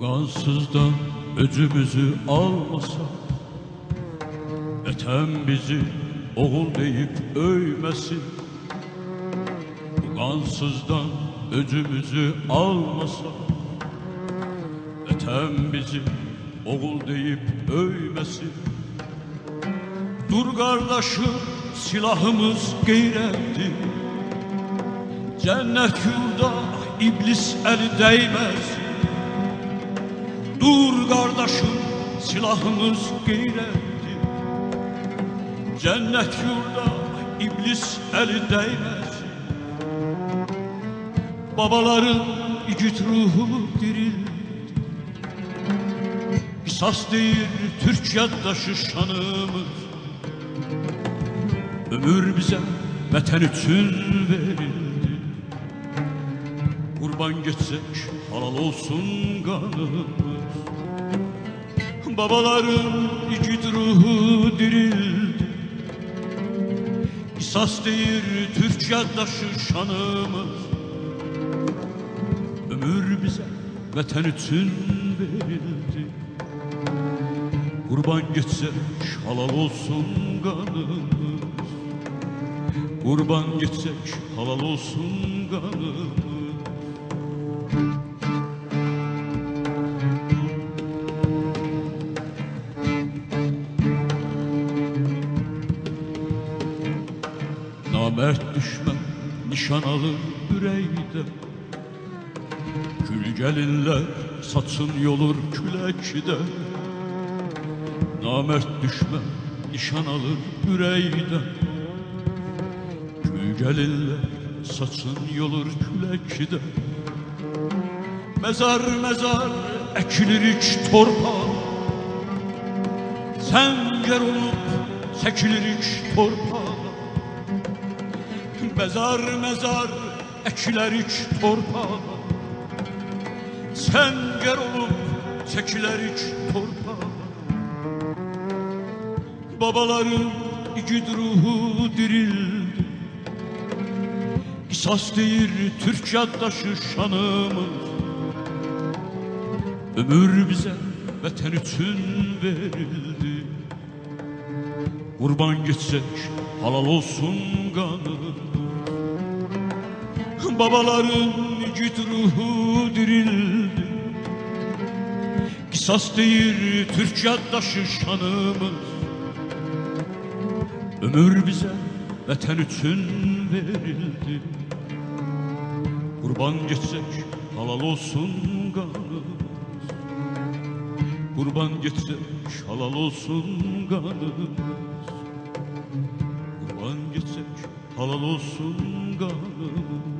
Kansızdan öcümüzü almasa Etem bizi oğul deyip öymesin. Bu kansızdan öcümüzü almasa Etem bizi oğul deyip öymesin. Dur kardeşim silahımız gayretti Cennet yurda iblis eli değmez Dur kardeşim silahımız gayretti Cennet yurda iblis eli değmez. Babaların igit ruhu dirildi. Kısas değil Türk yaddaşı şanımız. Ömür bize vətən üçün verildi Qurban geçsek halal olsun qanımız Babaların igid ruhu dirildi. Qisas deyir Türk yaddaşı şanımız. Ömür bize vətən üçün verildi. Qurban geçsek halal olsun qanımız Kurban gitsek halal olsun kanımız Namert düşman nişan alır yüreğde Kül gelinler saçın yolur külekde Namert düşman nişan alır yüreğde Gelinler saçın yolur küləkdə Mezar mezar ekilir iç torpağa Səngər olub çəkilir iç torpağa Mezar mezar ekiler iç torpağa Səngər olub çəkilir iç torpağa Babaların igid ruhu dirildi. Kısas değil Türk yaddaşı şanımız. Ömür bize vətən üçün verildi. Qurban geçsek halal olsun qanımız Babaların igid ruhu dirildi. Kısas değil Türk yaddaşı şanımız. Ömür bize vətən üçün verildi. Kurban geçsek halal olsun kanımız Kurban geçsek halal olsun kanımız Kurban geçsek halal olsun kanımız